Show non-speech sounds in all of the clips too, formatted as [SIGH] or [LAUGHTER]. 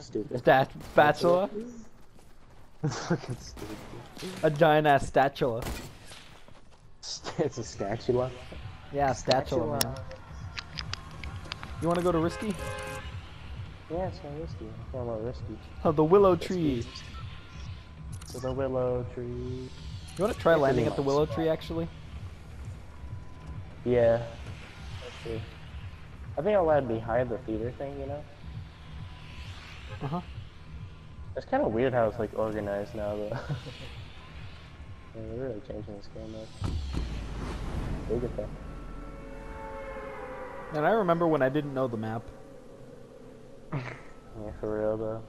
Stupid. Stat spatula. [LAUGHS] Fucking stupid. A giant ass statula. [LAUGHS] It's a spatula. Yeah, statula, man. You want to go to Risky? Yeah, it's not risky. It's not about risky. Oh, the willow tree. To the willow tree. You want to try Pretty landing at the much. willow tree, actually? Yeah. Let's see. I think I'll land behind the theater thing, you know? Uh huh. It's kind of weird how it's like organized now, though. [LAUGHS] yeah, they're really changing this game up. Effect. And I remember when I didn't know the map. [LAUGHS] Yeah, for real though.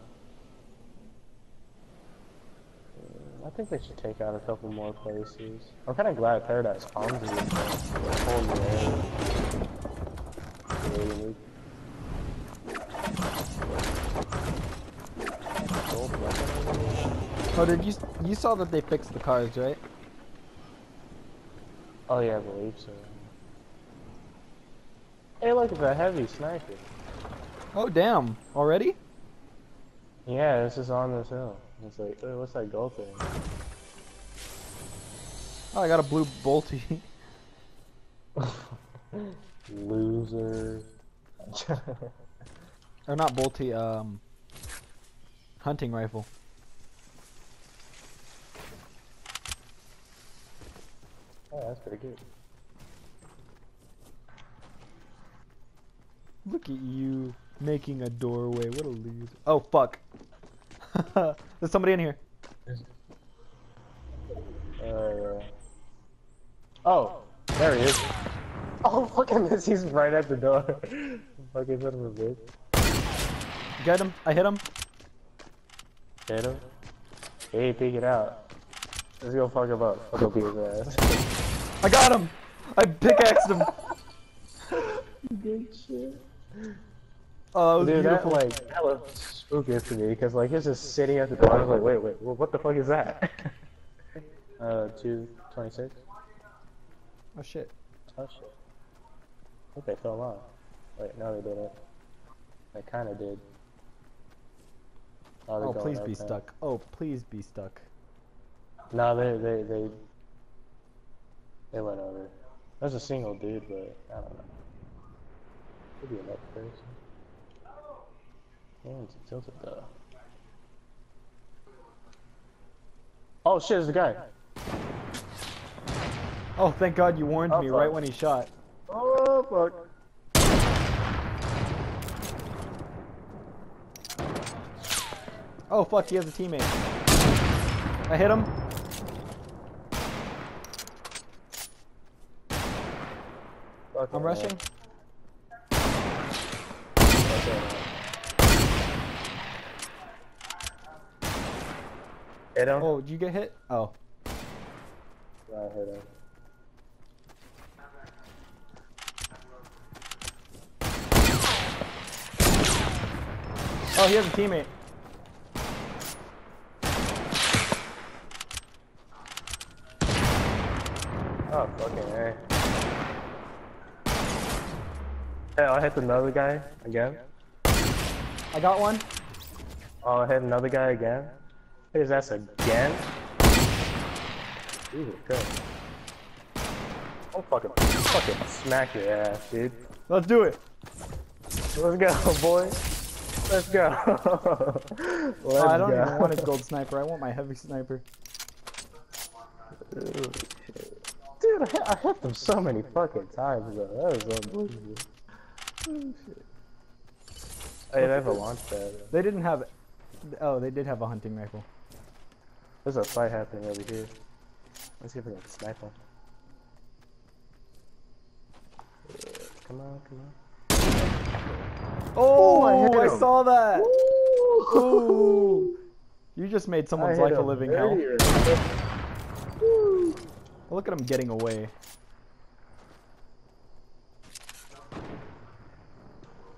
I think they should take out a couple more places. I'm kind of glad Paradise Palms is in there a whole new area. Really unique. Gold weapon over there? Oh, did you you saw that they fixed the cars, right? Oh yeah, I believe so. Hey, look, at a heavy sniper. Oh, damn! Already? Yeah, this is on this hill. It's like, hey, what's that gold thing? Oh, I got a blue bolty. [LAUGHS] [LAUGHS] Loser. [LAUGHS] or not bolty, um, hunting rifle. Oh, that's pretty good. Look at you making a doorway. What a loser. Oh, fuck. [LAUGHS] There's somebody in here. Uh, oh, there he is. [LAUGHS] Oh, look at this. He's right at the door. [LAUGHS] Fucking son of a bitch. Get him. I hit him. Hit him. Hey, take it out. Let's go fuck him up. Fuck up his ass. I got him. I pickaxed him. Good shit. Oh, that was Dude, that beautiful. like that looked spooky to me because like he's just sitting at the door. I was like, wait, wait, wh- what the fuck is that? [LAUGHS] uh, two twenty six. Oh shit. Oh shit. I think they fell off. Wait, no, they didn't. They kind of did. they're Oh, please be now. stuck. Oh, please be stuck. No, they they they they went over. There's a single dude, but I don't know. Could be another person. Man, it's tilted though. Oh shit, there's a guy. Oh, thank God you warned Oh, me fuck. right when he shot. Oh fuck. Oh fuck, he has a teammate. I hit him. I'm rushing. man. Fuck him. Hit him. Oh, did you get hit? Oh. I hit him. Oh, he has a teammate. Oh, fucking A. Hey, I hit another guy again. I got one. Oh, I hit another guy again. Hit his ass again. Jesus Christ. I'll fucking, fucking smack your ass, dude. Let's do it. Let's go, [LAUGHS] boy. Let's go. [LAUGHS] Oh, Let's Oh, I don't go. even want a gold [LAUGHS] sniper. I want my heavy sniper. Dude, I hit, I hit them so many fucking times, bro. That was unbelievable. Oh, shit. Hey, they have a launch pad. They didn't have. Oh, they did have a hunting rifle. There's a fight happening over here. Let's see if we can snipe. Come on, come on. Oh, I I saw that. Ooh. Ooh. You just made someone's life a living hell. Look at him getting away.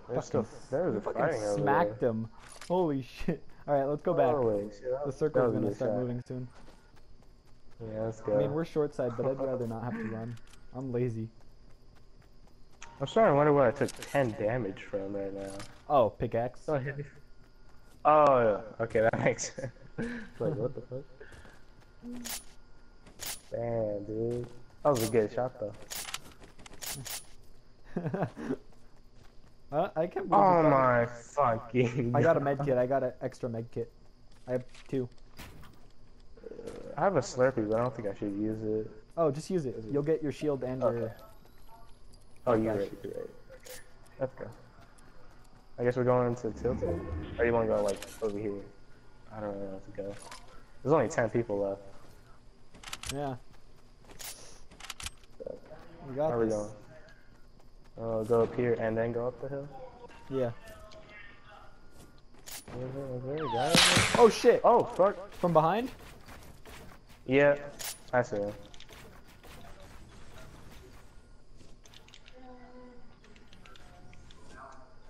They're still, there was a Fucking smacked there. him. Holy shit. Alright, let's go oh, back. Oh, wait, shit, The circle's gonna start shot. moving soon. Yeah, let's go. I mean, we're short side, but I'd [LAUGHS] rather not have to run. I'm lazy. I'm starting to wonder what I took 10 damage from right now. Oh, pickaxe. Oh. Oh, okay, that makes sense. [LAUGHS] like, what the fuck? Damn, dude. That was a good shot, though. [LAUGHS] uh, I can't believe Oh my fucking. I got a med [LAUGHS] kit. I got an extra med kit. I have two. I have a Slurpee, but I don't think I should use it. Oh, just use it. You'll get your shield and Okay. your. Oh, you're right, you're right. Let's go. I guess we're going into Tilted? Or you want to go, like, over here? I don't really know where to go. There's only 10 people left. Yeah. We got How are we this. going? Uh, go up here and then go up the hill? Yeah. Is there, is there a guy over? Oh shit! Oh, fuck. From behind? Yeah, I see him.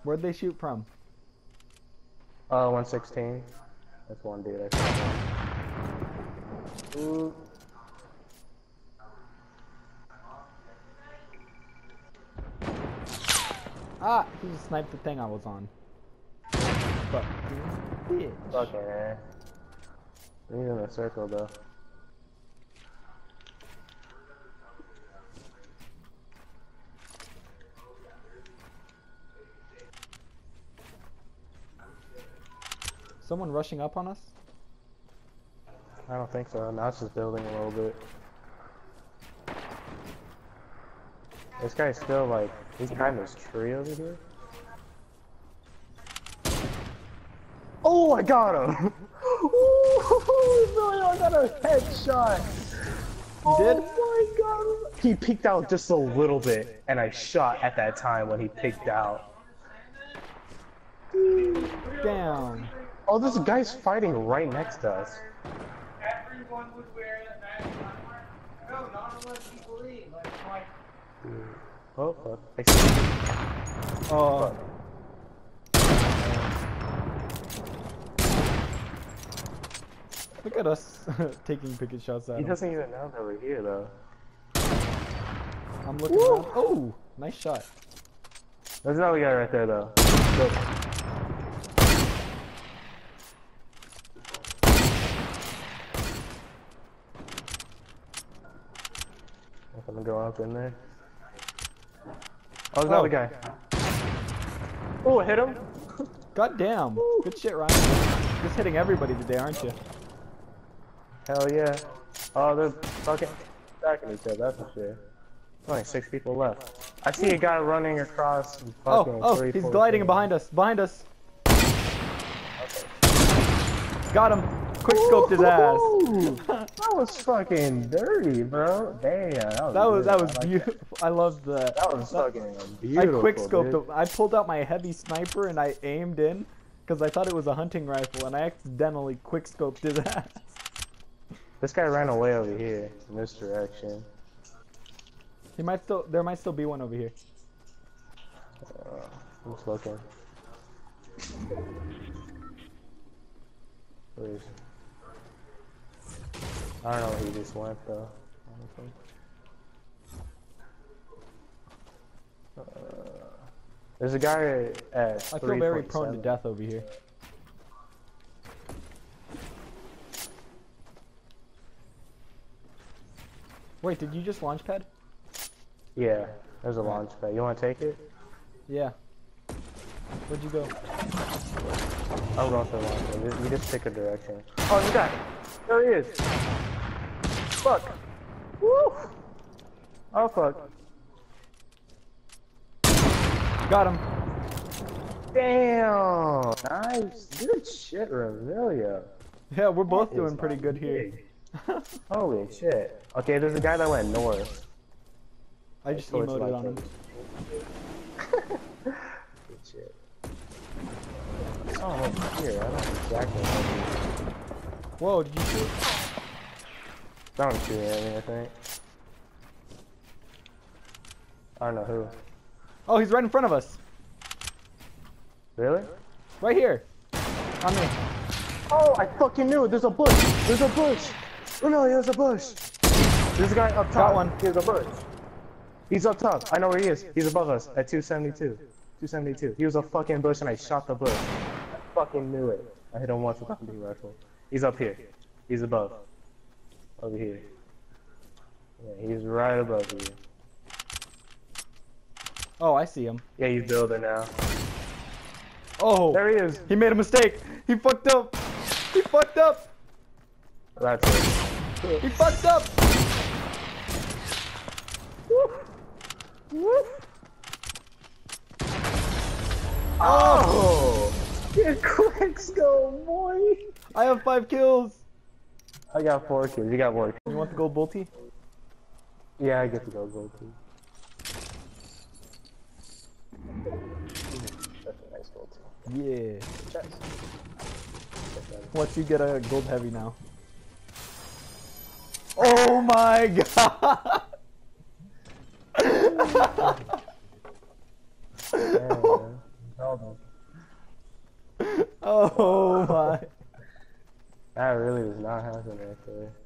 Where'd they shoot from? Uh, 116. That's one dude I saw. Ooh. Ah! He just sniped the thing I was on. Fuck. Bitch. Fucking eh. He's in a circle though. Someone rushing up on us? I don't think so. Now it's just building a little bit. This guy's still like, he's behind this tree over here. Oh, I got him! [LAUGHS] Ooh, Billy, I got a headshot! You did? Oh my god! He peeked out just a little bit, and I shot at that time when he peeked out. Down. Oh, this guy's fighting right next to us. everyone would wear that mask. No, not unless you believe. Like, like Oh, fuck. I see. Oh. oh fuck. Look at us [LAUGHS] taking picket shots at He him. doesn't even know that we're here, though. I'm looking around. Oh! Nice shot. There's we got right there, though. Look. I'm gonna go up in there. Oh, there's another Oh. guy. Oh, hit him. God damn. Good shit, Ryan. Just hitting everybody today, aren't you? Hell yeah. Oh, they're fucking stacking each other, that's for sure. Only six people left. I see a guy running across. Oh, oh, three, he's four, gliding behind us. Behind us. Got him. Quick scoped his ass. That was fucking dirty, bro. Damn. That was That was that was I like beautiful. I love that. That was fucking beautiful. I quick scoped I pulled out my heavy sniper and I aimed in because I thought it was a hunting rifle and I accidentally quick scoped his [LAUGHS] ass. This guy ran away over here in this direction. He might still. There might still be one over here. Uh, I'm looking. Where is he? I don't know where he just went though. honestly. Uh, there's a guy at. I feel very prone to death over here. Wait, did you just launch pad? Yeah, there's a launch pad. You want to take it? Yeah. Where'd you go? I'm going for the launch pad. You- You just pick a direction. Oh, you got it. There he is. Fuck. Woo. Oh fuck. Got him. Damn. Nice. Good shit, Revelia. Yeah, we're both That doing pretty good here. [LAUGHS] Holy shit. Okay, there's a guy that went north. I just Towards emoted on him. [LAUGHS] Good shit. I over here. I don't exactly know. Whoa, did you shoot? I don't shoot anything, I think. I don't know who. Oh, he's right in front of us. Really? Right here. On me. Oh, I fucking knew it. There's a bush. There's a bush. Oh no, there's a bush. There's a guy up top. one. There's a bush. He's up top. I know where he is. He's above us at 272. 272. He was a fucking bush and I shot the bush. I fucking knew it. I hit him once with a hunting rifle. He's up here. He's above. Over here. Yeah, he's right above you. Oh, I see him. Yeah, he's building now. Oh, There he is. he made a mistake. He fucked up. He fucked up. That's it. He fucked up. Oh! Get quick scope, boy! I have five kills. I got four kills. You got more. You want the gold bolty? Yeah, I get to go gold too. That's a nice gold. Yeah. Chest. Once you get a gold heavy now. Oh my [LAUGHS] god! Yeah, [LAUGHS] oh my. That really was not happening right there.